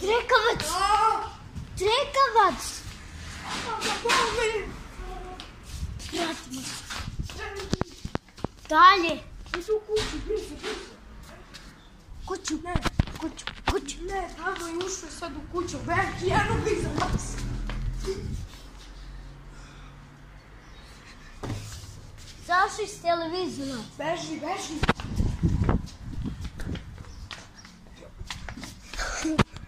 Trekavac! Trekavac! Vratimo se. Dalje! Jesu Kuću, Kuću, kuću. Ne, Ado je ušao sad u kuću. Berki, jedno blizu vas. Zašli s televizora. Beži, beži.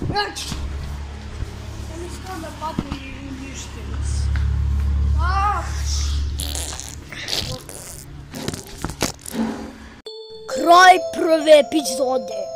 And it's not the button you used to. Ah! Край първи епизоди.